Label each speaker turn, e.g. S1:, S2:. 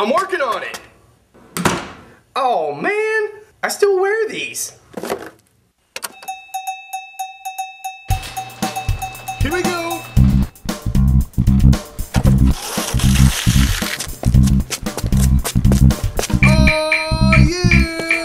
S1: I'm working on it. Oh man, I still wear these.
S2: Here we go. Oh yeah.